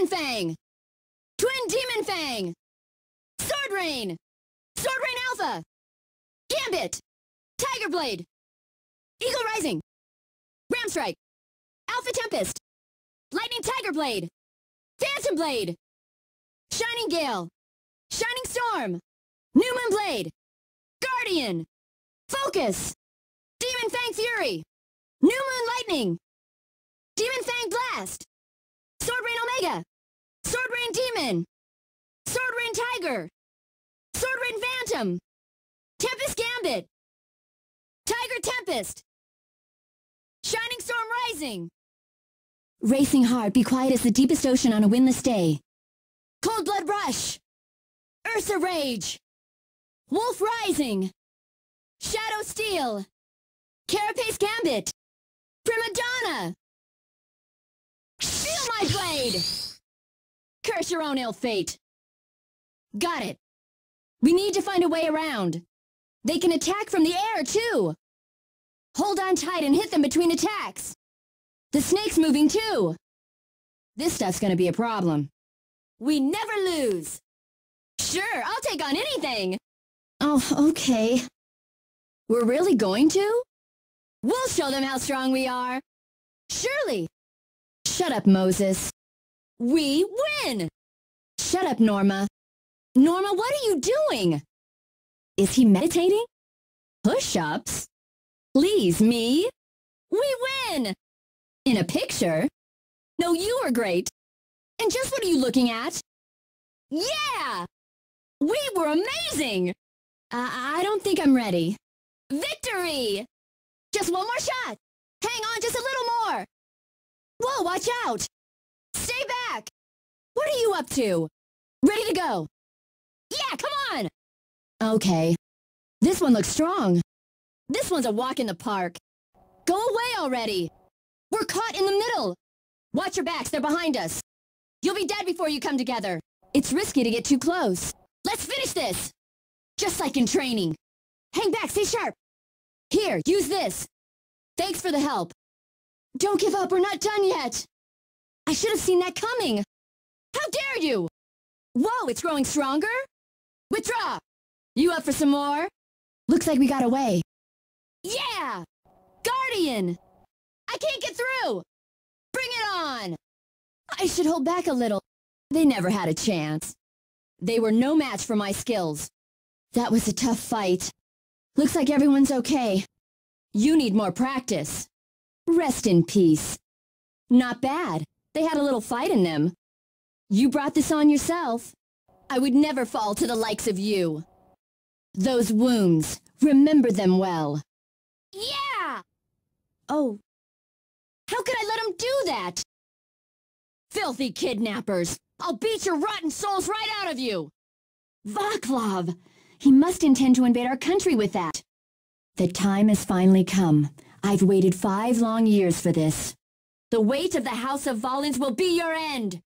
Demon Fang! Twin Demon Fang! Sword Rain! Sword Rain Alpha! Gambit! Tiger Blade! Eagle Rising! Ram Strike! Alpha Tempest! Lightning Tiger Blade! Phantom Blade! Shining Gale! Shining Storm! New Moon Blade! Guardian! Focus! Demon Fang Fury! New Moon Lightning! Demon Fang Blast! Sword Rain Omega! Sword Rain Demon! Sword Rain Tiger! Sword Rain Phantom! Tempest Gambit! Tiger Tempest! Shining Storm Rising! Racing hard, be quiet as the deepest ocean on a windless day. Cold Blood Rush! Ursa Rage! Wolf Rising! Shadow Steel! Carapace Gambit! Prima Donna! Feel my blade! Curse your own ill fate! Got it! We need to find a way around. They can attack from the air, too! Hold on tight and hit them between attacks! The snake's moving, too! This stuff's gonna be a problem. We never lose! Sure, I'll take on anything! Oh, okay. We're really going to? We'll show them how strong we are! Surely! Shut up, Moses. We win! Shut up, Norma. Norma, what are you doing? Is he meditating? Push-ups? Please, me? We win! In a picture? No, you were great. And just what are you looking at? Yeah! We were amazing! Uh, I don't think I'm ready. Victory! Just one more shot! Hang on just a little more! Whoa, watch out! Stay back! What are you up to? Ready to go? Yeah, come on! Okay. This one looks strong. This one's a walk in the park. Go away already! We're caught in the middle! Watch your backs, they're behind us. You'll be dead before you come together. It's risky to get too close. Let's finish this! Just like in training. Hang back, stay sharp! Here, use this. Thanks for the help. Don't give up, we're not done yet! I should have seen that coming! How dare you! Whoa, it's growing stronger? Withdraw! You up for some more? Looks like we got away. Yeah! Guardian! I can't get through! Bring it on! I should hold back a little. They never had a chance. They were no match for my skills. That was a tough fight. Looks like everyone's okay. You need more practice. Rest in peace. Not bad. They had a little fight in them. You brought this on yourself. I would never fall to the likes of you. Those wounds, remember them well. Yeah! Oh. How could I let him do that? Filthy kidnappers! I'll beat your rotten souls right out of you! Vaclav! He must intend to invade our country with that. The time has finally come. I've waited five long years for this. The weight of the House of Valens will be your end!